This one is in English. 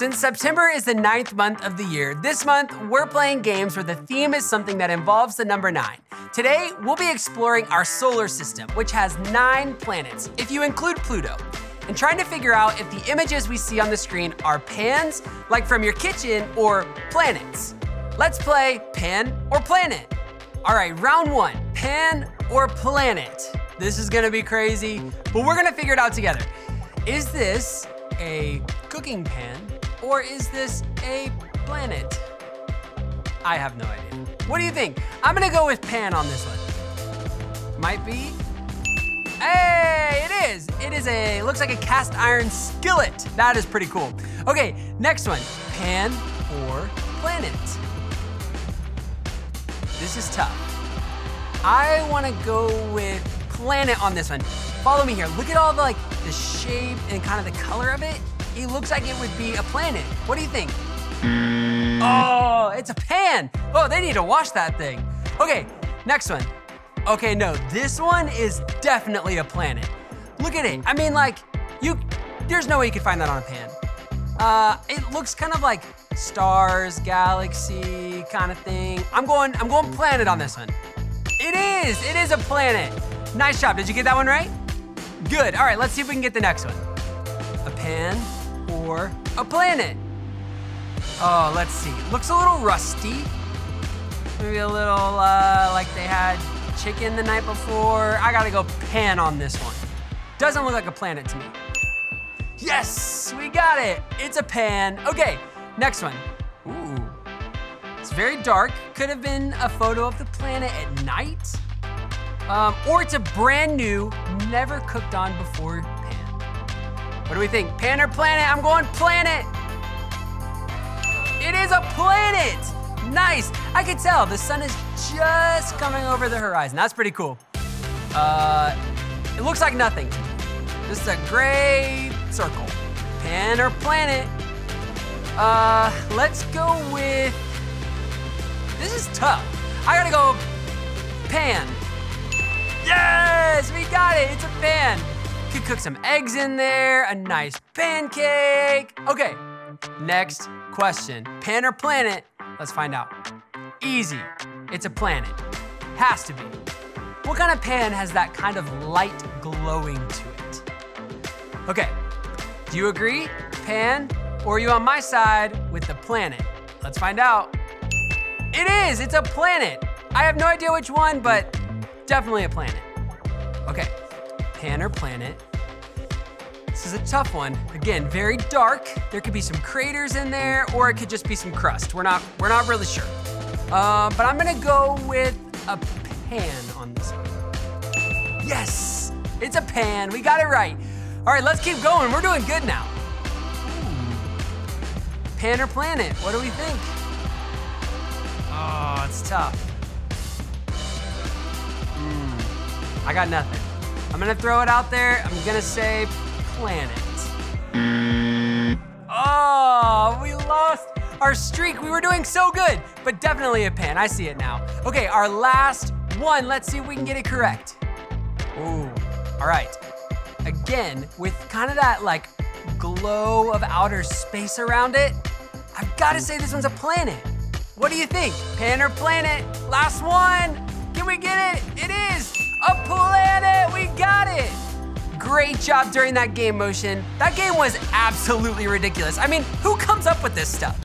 Since September is the ninth month of the year, this month we're playing games where the theme is something that involves the number nine. Today, we'll be exploring our solar system, which has nine planets, if you include Pluto, and trying to figure out if the images we see on the screen are pans, like from your kitchen, or planets. Let's play pan or planet. All right, round one, pan or planet. This is gonna be crazy, but we're gonna figure it out together. Is this a cooking pan or is this a planet? I have no idea. What do you think? I'm gonna go with pan on this one. Might be. Hey, it is. It is a, looks like a cast iron skillet. That is pretty cool. Okay, next one. Pan or planet? This is tough. I wanna go with planet on this one. Follow me here. Look at all the like the shape and kind of the color of it. It looks like it would be a planet. What do you think? Oh, it's a pan. Oh, they need to wash that thing. Okay, next one. Okay, no, this one is definitely a planet. Look at it. I mean, like, you, there's no way you could find that on a pan. Uh, it looks kind of like stars, galaxy kind of thing. I'm going, I'm going planet on this one. It is, it is a planet. Nice job, did you get that one right? Good, all right, let's see if we can get the next one. A pan or a planet? Oh, let's see, looks a little rusty. Maybe a little, uh, like they had chicken the night before. I gotta go pan on this one. Doesn't look like a planet to me. Yes, we got it. It's a pan. Okay, next one. Ooh, it's very dark. Could have been a photo of the planet at night. Um, or it's a brand new, never cooked on before. What do we think? Pan or planet? I'm going planet. It is a planet. Nice. I can tell the sun is just coming over the horizon. That's pretty cool. Uh, it looks like nothing. Is a gray circle. Pan or planet? Uh, let's go with, this is tough. I gotta go pan. Yes, we got it, it's a pan. Could cook some eggs in there, a nice pancake. Okay, next question. Pan or planet? Let's find out. Easy, it's a planet. Has to be. What kind of pan has that kind of light glowing to it? Okay, do you agree? Pan? Or are you on my side with the planet? Let's find out. It is, it's a planet. I have no idea which one, but definitely a planet. Okay, pan or planet? This is a tough one. Again, very dark. There could be some craters in there, or it could just be some crust. We're not, we're not really sure. Uh, but I'm gonna go with a pan on this one. Yes, it's a pan. We got it right. All right, let's keep going. We're doing good now. Pan or planet? What do we think? Oh, it's tough. Mm, I got nothing. I'm gonna throw it out there. I'm gonna say planet. Oh, we lost our streak. We were doing so good, but definitely a pan. I see it now. Okay, our last one. Let's see if we can get it correct. Ooh, all right. Again, with kind of that like glow of outer space around it, I've got to say this one's a planet. What do you think? Pan or planet? Last one. Can we get it? It is a planet. Great job during that game motion. That game was absolutely ridiculous. I mean, who comes up with this stuff?